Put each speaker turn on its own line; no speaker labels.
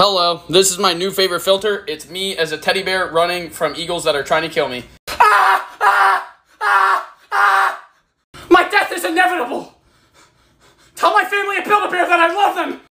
Hello, this is my new favorite filter. It's me as a teddy bear running from eagles that are trying to kill me.
My death is inevitable! Tell my family at Build-A-Bear that I love them!